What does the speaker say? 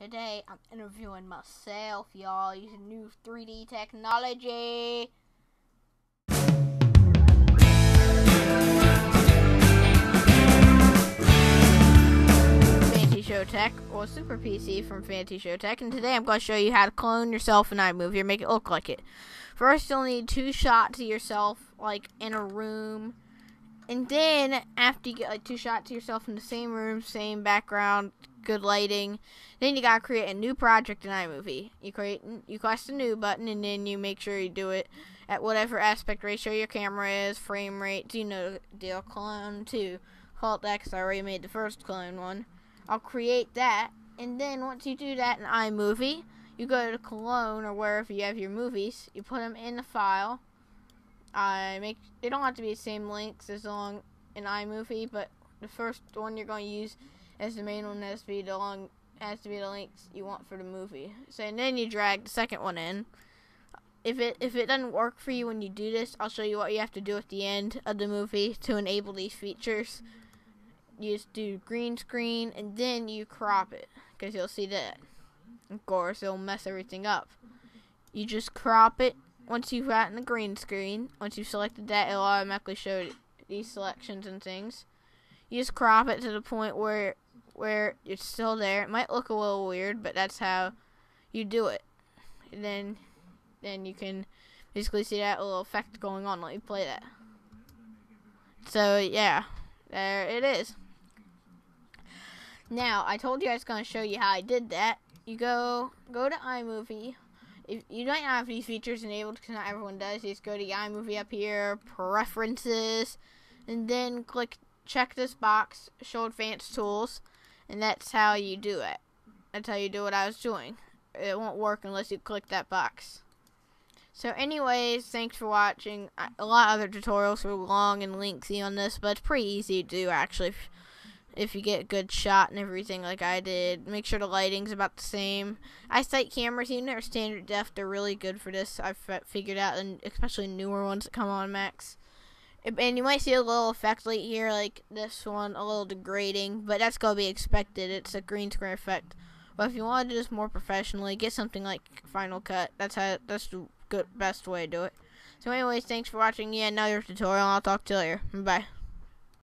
Today I'm interviewing myself, y'all, using new 3D technology. Fancy Show Tech, or Super PC from Fancy Show Tech, and today I'm going to show you how to clone yourself in iMovie or make it look like it. First, you'll need two shots of yourself, like in a room, and then after you get like two shots of yourself in the same room, same background, good lighting, then you gotta create a new project in iMovie. You create, you press the new button, and then you make sure you do it at whatever aspect ratio your camera is, frame rate. You know, deal clone two. Because I already made the first clone one. I'll create that, and then once you do that in iMovie, you go to Clone or wherever you have your movies. You put them in the file. I make they don't have to be the same links as long in iMovie, but the first one you're going to use as the main one has to be the long has to be the length you want for the movie. So and then you drag the second one in. If it if it doesn't work for you when you do this, I'll show you what you have to do at the end of the movie to enable these features. You just do green screen and then you crop it because you'll see that. Of course, it'll mess everything up. You just crop it once you've gotten the green screen. Once you've selected that, it'll automatically show these selections and things. You just crop it to the point where where it's still there. It might look a little weird, but that's how you do it. And then then you can basically see that little effect going on. Let me play that. So yeah, there it is. Now I told you I was going to show you how I did that. You go go to iMovie. If you don't have these features enabled because not everyone does, you just go to iMovie up here, preferences, and then click check this box, show advanced tools, and that's how you do it. That's how you do what I was doing. It won't work unless you click that box. So anyways, thanks for watching. A lot of other tutorials were long and lengthy on this, but it's pretty easy to do actually if, you get a good shot and everything like I did. Make sure the lighting's about the same. iSight cameras, even their standard def, they're really good for this. I've figured out, and especially newer ones that come on Macs. And you might see a little effect right here, like this one, a little degrading, but that's to be expected. It's a green screen effect. But if you want to do this more professionally, get something like Final Cut. That's how. That's the good best way to do it. So, anyways, thanks for watching yet another tutorial. I'll talk to you later. Bye.